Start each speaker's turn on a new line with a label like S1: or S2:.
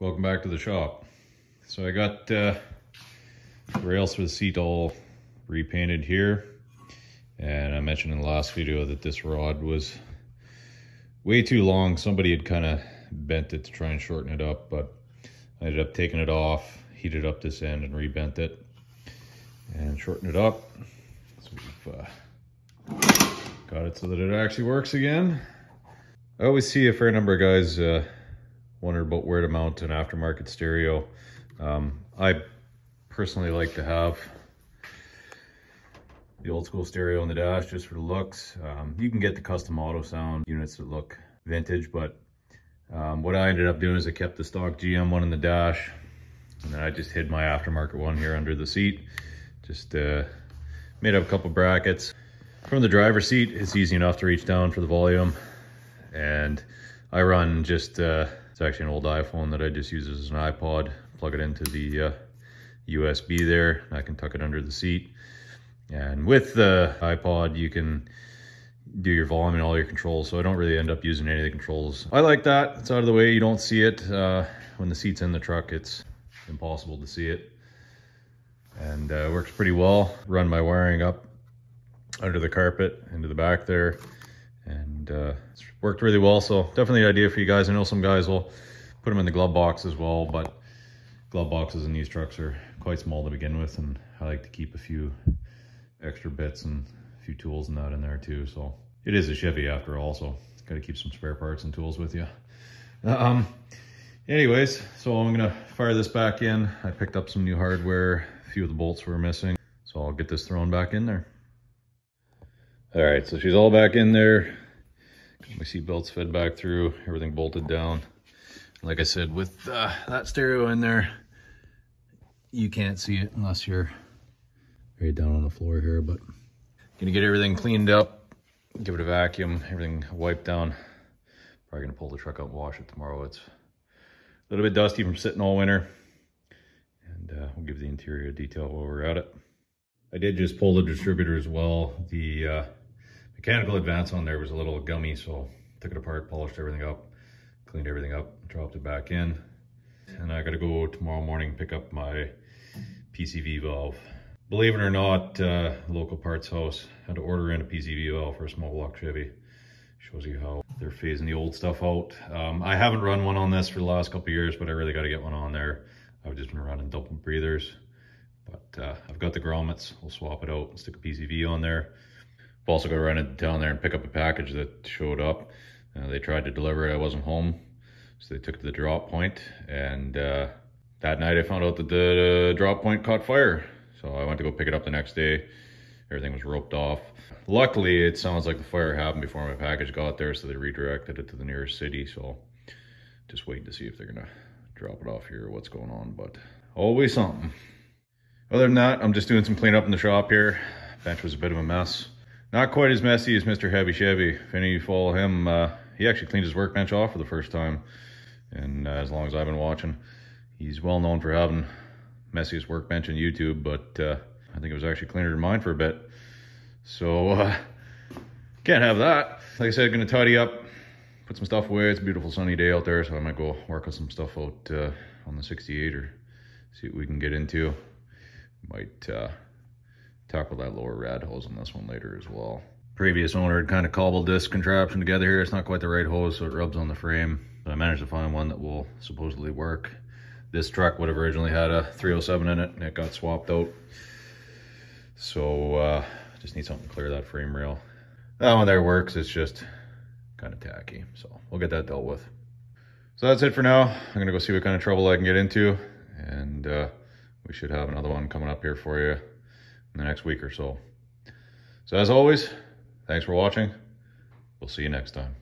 S1: Welcome back to the shop. So I got uh, rails for the seat all repainted here. And I mentioned in the last video that this rod was way too long. Somebody had kind of bent it to try and shorten it up, but I ended up taking it off, heated up this end and rebent it and shortened it up. So we've uh, got it so that it actually works again. I always see a fair number of guys uh, wonder about where to mount an aftermarket stereo. Um, I personally like to have the old school stereo in the dash just for the looks. Um, you can get the custom auto sound units that look vintage, but um, what I ended up doing is I kept the stock GM one in the dash and then I just hid my aftermarket one here under the seat. Just uh, made up a couple brackets. From the driver's seat, it's easy enough to reach down for the volume. And I run just uh, it's actually an old iPhone that I just use as an iPod. Plug it into the uh, USB there. I can tuck it under the seat. And with the iPod, you can do your volume and all your controls. So I don't really end up using any of the controls. I like that. It's out of the way. You don't see it. Uh, when the seat's in the truck, it's impossible to see it. And uh, works pretty well. Run my wiring up under the carpet into the back there and uh, it's worked really well. So definitely an idea for you guys. I know some guys will put them in the glove box as well, but glove boxes in these trucks are quite small to begin with, and I like to keep a few extra bits and a few tools and that in there too. So it is a Chevy after all, so got to keep some spare parts and tools with you. Um, anyways, so I'm gonna fire this back in. I picked up some new hardware. A few of the bolts were missing, so I'll get this thrown back in there. All right, so she's all back in there. My seat belts fed back through, everything bolted down. Like I said, with uh, that stereo in there, you can't see it unless you're right down on the floor here, but gonna get everything cleaned up, give it a vacuum, everything wiped down. Probably gonna pull the truck out and wash it tomorrow. It's a little bit dusty from sitting all winter. And uh, we'll give the interior a detail while we're at it. I did just pull the distributor as well. The uh, mechanical advance on there was a little gummy, so took it apart, polished everything up, cleaned everything up, dropped it back in. And I gotta go tomorrow morning pick up my PCV valve. Believe it or not, uh, local parts house had to order in a PCV valve for a small block Chevy. Shows you how they're phasing the old stuff out. Um, I haven't run one on this for the last couple years, but I really got to get one on there. I've just been running double breathers, but uh, I've got the grommets. We'll swap it out and stick a PCV on there also got to run down there and pick up a package that showed up. Uh, they tried to deliver it, I wasn't home. So they took it to the drop point. and uh, that night I found out that the uh, drop point caught fire. So I went to go pick it up the next day. Everything was roped off. Luckily, it sounds like the fire happened before my package got there, so they redirected it to the nearest city. So just waiting to see if they're gonna drop it off here or what's going on, but always something. Other than that, I'm just doing some cleanup in the shop here. Bench was a bit of a mess. Not quite as messy as Mr. Heavy Chevy. If any of you follow him, uh, he actually cleaned his workbench off for the first time. And uh, as long as I've been watching, he's well known for having messiest workbench on YouTube, but uh, I think it was actually cleaner than mine for a bit. So, uh, can't have that. Like I said, gonna tidy up, put some stuff away. It's a beautiful sunny day out there, so I might go work on some stuff out uh, on the 68 or see what we can get into. Might uh, tackle that lower rad hose on this one later as well. Previous owner had kind of cobbled this contraption together here. It's not quite the right hose, so it rubs on the frame. But I managed to find one that will supposedly work. This truck would have originally had a 307 in it, and it got swapped out. So uh, just need something to clear that frame rail. That one there works, it's just kind of tacky. So we'll get that dealt with. So that's it for now. I'm gonna go see what kind of trouble I can get into. And uh, we should have another one coming up here for you in the next week or so. So as always, thanks for watching. We'll see you next time.